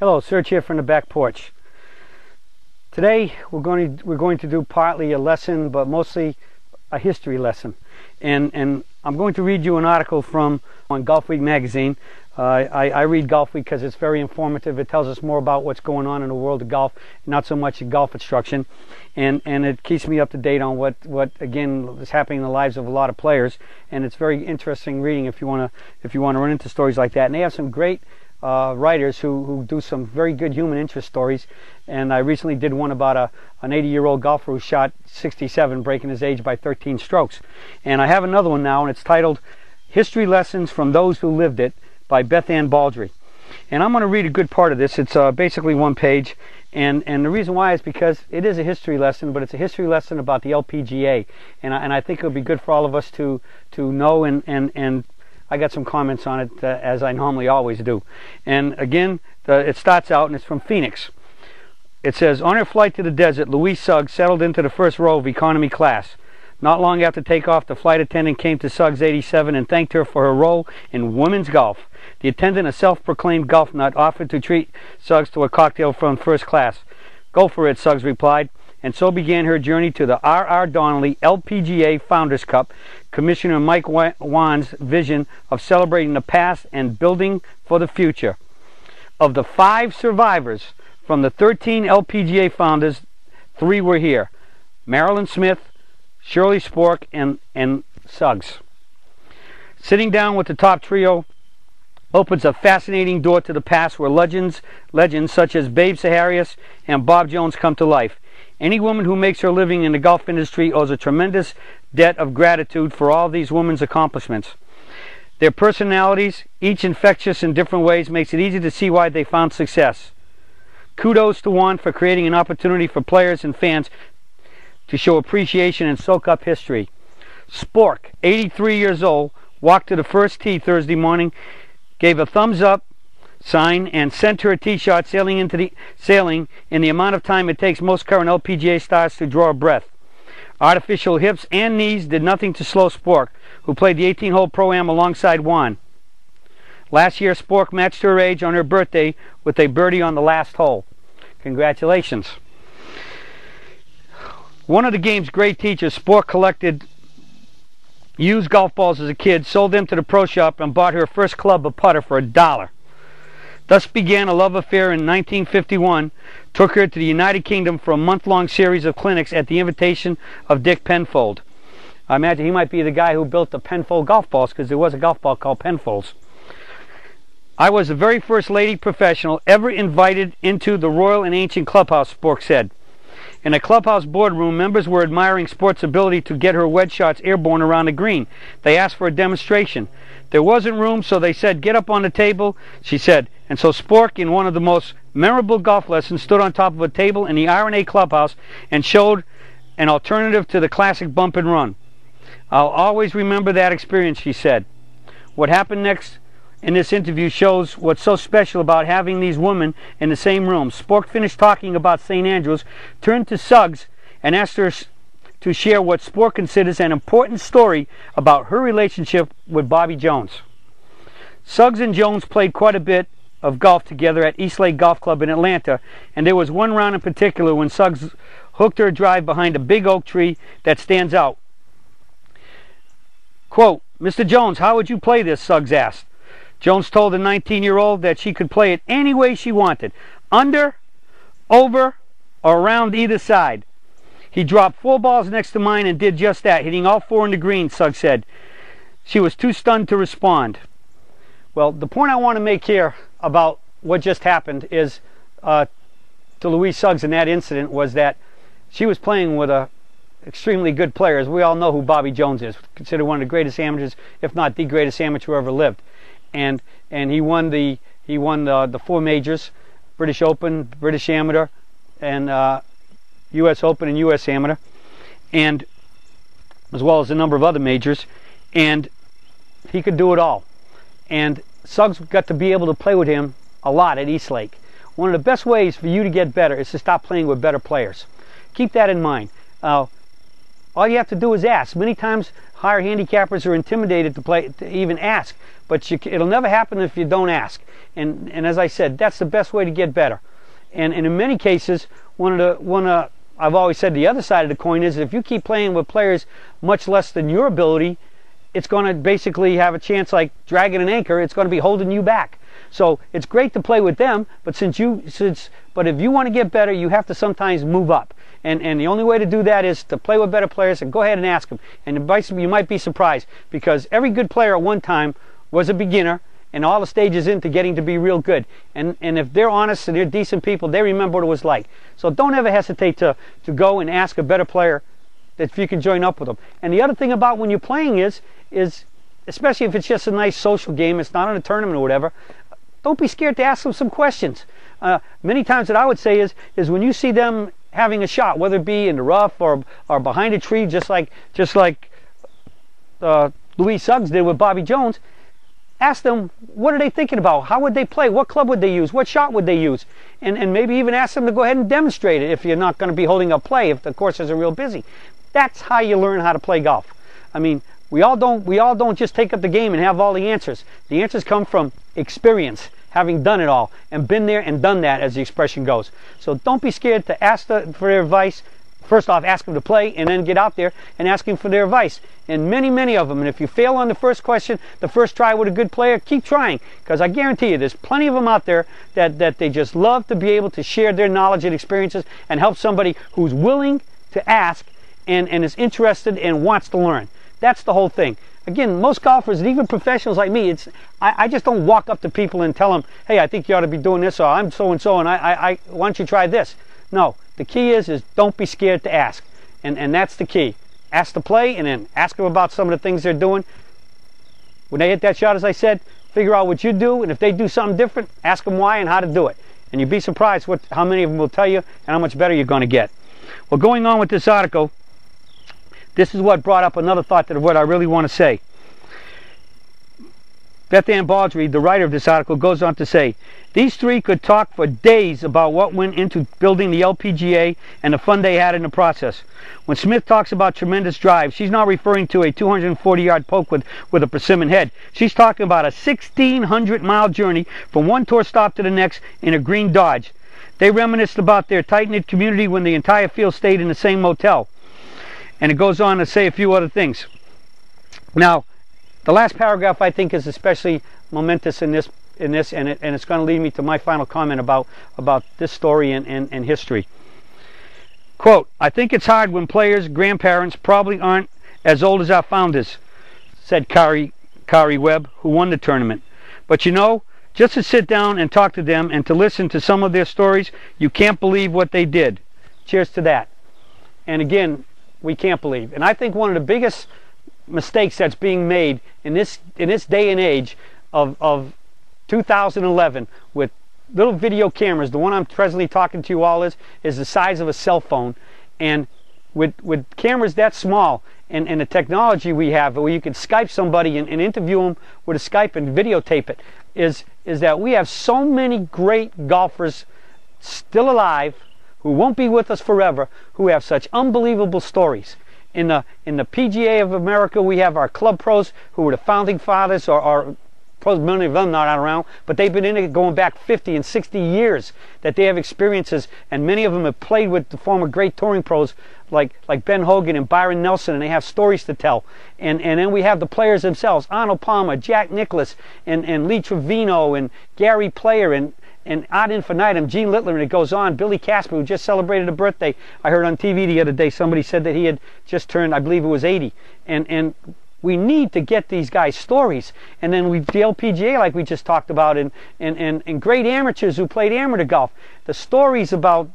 Hello, Serge here from the back porch. Today we're going to we're going to do partly a lesson, but mostly a history lesson, and and I'm going to read you an article from on Golf Week magazine. Uh, I, I, read Golf Week because it's very informative. It tells us more about what's going on in the world of golf, not so much golf instruction, and and it keeps me up to date on what what again is happening in the lives of a lot of players. And it's very interesting reading if you want to if you want to run into stories like that. And they have some great uh, writers who, who do some very good human interest stories. And I recently did one about a, an 80 year old golfer who shot 67, breaking his age by 13 strokes. And I have another one now, and it's titled History Lessons from Those Who Lived It by Beth Ann Baldry. And I'm going to read a good part of this. It's uh, basically one page. And, and the reason why is because it is a history lesson, but it's a history lesson about the LPGA. And I, and I think it would be good for all of us to, to know and, and, and I got some comments on it uh, as I normally always do. And again, the, it starts out and it's from Phoenix. It says, on her flight to the desert, Louise Suggs settled into the first row of economy class. Not long after takeoff, the flight attendant came to Suggs 87 and thanked her for her role in women's golf. The attendant, a self-proclaimed golf nut, offered to treat Suggs to a cocktail from first class. Go for it, Suggs replied and so began her journey to the R.R. Donnelley LPGA Founders Cup, Commissioner Mike Whan's vision of celebrating the past and building for the future. Of the five survivors from the 13 LPGA founders, three were here Marilyn Smith, Shirley Spork, and, and Suggs. Sitting down with the top trio opens a fascinating door to the past where legends, legends such as Babe Zaharias and Bob Jones come to life. Any woman who makes her living in the golf industry owes a tremendous debt of gratitude for all these women's accomplishments. Their personalities, each infectious in different ways, makes it easy to see why they found success. Kudos to Whan for creating an opportunity for players and fans to show appreciation and soak up history. Spork, 83 years old, walked to the first tee Thursday morning, gave a thumbs up sign and sent her a tee shot sailing into the sailing in the amount of time it takes most current LPGA stars to draw a breath. Artificial hips and knees did nothing to slow Spork, who played the 18-hole pro-am alongside Whan. Last year, Spork matched her age on her birthday with a birdie on the last hole. Congratulations. One of the game's great teachers, Spork collected used golf balls as a kid, sold them to the pro shop, and bought her first club of putter for a dollar. Thus began a love affair in 1951, took her to the United Kingdom for a month-long series of clinics at the invitation of Dick Penfold. I imagine he might be the guy who built the Penfold golf balls because there was a golf ball called Penfolds. I was the very first lady professional ever invited into the Royal and Ancient Clubhouse, Spork said. In a clubhouse boardroom, members were admiring Spork's ability to get her wedge shots airborne around the green. They asked for a demonstration. There wasn't room, so they said, Get up on the table. She said, and so Spork, in one of the most memorable golf lessons, stood on top of a table in the R&A clubhouse and showed an alternative to the classic bump and run. I'll always remember that experience, she said. What happened next in this interview shows what's so special about having these women in the same room. Spork finished talking about St. Andrews, turned to Suggs, and asked her to share what Spork considers an important story about her relationship with Bobby Jones. Suggs and Jones played quite a bit of golf together at East Lake Golf Club in Atlanta, and there was one round in particular when Suggs hooked her drive behind a big oak tree that stands out. Quote, Mr. Jones, how would you play this? Suggs asked. Jones told the 19 year old that she could play it any way she wanted under, over, or around either side. He dropped four balls next to mine and did just that, hitting all four in the green, Suggs said. She was too stunned to respond. Well, the point I want to make here about what just happened is uh, to Louise Suggs in that incident was that she was playing with a extremely good player. As we all know who Bobby Jones is, considered one of the greatest amateurs, if not the greatest amateur who ever lived. And and he won the he won the, the four majors, British Open, British Amateur, and uh, U.S. Open and U.S. Amateur, and as well as a number of other majors, and he could do it all. And Suggs got to be able to play with him a lot at East Lake. One of the best ways for you to get better is to stop playing with better players. Keep that in mind. Uh, all you have to do is ask. Many times, higher handicappers are intimidated to play to even ask, but you, it'll never happen if you don't ask. And and as I said, that's the best way to get better. And, and in many cases, one of the one of I've always said the other side of the coin is if you keep playing with players much less than your ability, it's going to basically have a chance like dragging an anchor. It's going to be holding you back. So it's great to play with them, but since you since but if you want to get better, you have to sometimes move up. And and the only way to do that is to play with better players and go ahead and ask them. And you might be surprised because every good player at one time was a beginner and all the stages into getting to be real good. And and if they're honest and they're decent people, they remember what it was like. So don't ever hesitate to to go and ask a better player if you can join up with them. And the other thing about when you're playing is is especially if it's just a nice social game, it's not in a tournament or whatever. Don't be scared to ask them some questions. Uh, many times, what I would say is is when you see them having a shot, whether it be in the rough or or behind a tree, just like just like uh, Louis Suggs did with Bobby Jones. Ask them what are they thinking about? How would they play? What club would they use? What shot would they use? And and maybe even ask them to go ahead and demonstrate it if you're not going to be holding up play if the courses are real busy. That's how you learn how to play golf. I mean, we all don't we all don't just take up the game and have all the answers. The answers come from experience, having done it all and been there and done that as the expression goes. So don't be scared to ask the, for their advice. First off, ask them to play and then get out there and ask them for their advice. And many, many of them. And if you fail on the first question, the first try with a good player, keep trying. Because I guarantee you, there's plenty of them out there that, that they just love to be able to share their knowledge and experiences and help somebody who's willing to ask and, and is interested and wants to learn. That's the whole thing. Again, most golfers and even professionals like me, it's I, I, just don't walk up to people and tell them, "Hey, I think you ought to be doing this," or "I'm so and so, and I, I, I why don't you try this?" No, the key is is don't be scared to ask, and and that's the key. Ask to play, and then ask them about some of the things they're doing. When they hit that shot, as I said, figure out what you do, and if they do something different, ask them why and how to do it. And you'd be surprised what how many of them will tell you and how much better you're going to get. Well, going on with this article, this is what brought up another thought that what I really want to say. Beth Ann Baldry, the writer of this article, goes on to say, these three could talk for days about what went into building the LPGA and the fun they had in the process. When Smith talks about tremendous drive, she's not referring to a 240-yard poke with, with a persimmon head. She's talking about a 1,600-mile journey from one tour stop to the next in a green Dodge. They reminisced about their tight-knit community when the entire field stayed in the same motel. And it goes on to say a few other things. Now, the last paragraph I think is especially momentous in this, in this and, it, and it's going to lead me to my final comment about, about this story and, and, and history. Quote, I think it's hard when players, grandparents probably aren't as old as our founders, said Karrie, Karrie Webb, who won the tournament. But you know, just to sit down and talk to them and to listen to some of their stories, you can't believe what they did. Cheers to that. And again, we can't believe. And I think one of the biggest mistakes that's being made in this in this day and age of, of 2011 with little video cameras, the one I'm presently talking to you all is, is the size of a cell phone. And with, with cameras that small and, and the technology we have where you can Skype somebody and, and interview them with a Skype and videotape it, is, is that we have so many great golfers still alive who won't be with us forever, who have such unbelievable stories. In the, in the PGA of America, we have our club pros who were the founding fathers, or, or many of them not around, but they've been in it going back 50 and 60 years that they have experiences, and many of them have played with the former great touring pros like like Ben Hogan and Byron Nelson, and they have stories to tell. And and then we have the players themselves: Arnold Palmer, Jack Nicklaus, and and Lee Trevino, and Gary Player, and and ad infinitum, Gene Littler, and it goes on. Billy Casper, who just celebrated a birthday. I heard on TV the other day somebody said that he had just turned, I believe it was 80. And and we need to get these guys stories. And then we the LPGA, like we just talked about, and and and, and great amateurs who played amateur golf. The stories about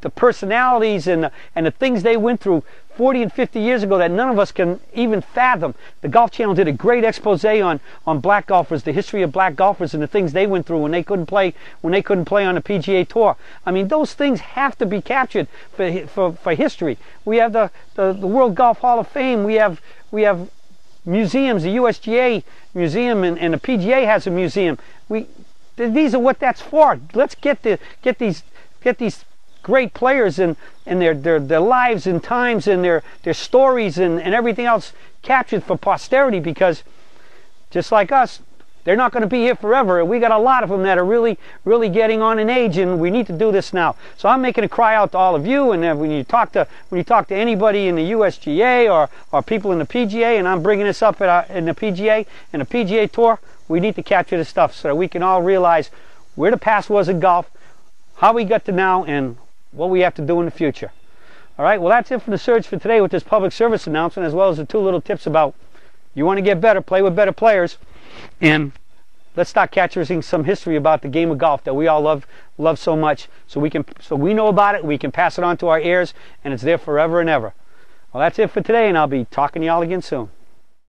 the personalities and the, and the things they went through 40 and 50 years ago that none of us can even fathom. The Golf Channel did a great expose on, on black golfers, the history of black golfers and the things they went through when they couldn't play when they couldn't play on the PGA Tour. I mean, those things have to be captured for, for, for history. We have the, the, the World Golf Hall of Fame. We have we have museums, the USGA museum and, and the PGA has a museum. We these are what that's for. Let's get the get these get these great players and, and their, their, their lives and times and their, their stories and, and everything else captured for posterity because just like us, they're not going to be here forever. We got a lot of them that are really, really getting on in age, and we need to do this now. So I'm making a cry out to all of you. And when you talk to when you talk to anybody in the USGA or, or people in the PGA, and I'm bringing this up our, uh, in the PGA and the PGA Tour, we need to capture this stuff so that we can all realize where the past was in golf, how we got to now, and what we have to do in the future. All right. Well, that's it for the search for today with this public service announcement, as well as the two little tips about you want to get better, play with better players. And let's start capturing some history about the game of golf that we all love love so much so we can so we know about it we can pass it on to our heirs and it's there forever and ever well that's it for today and i'll be talking to y'all again soon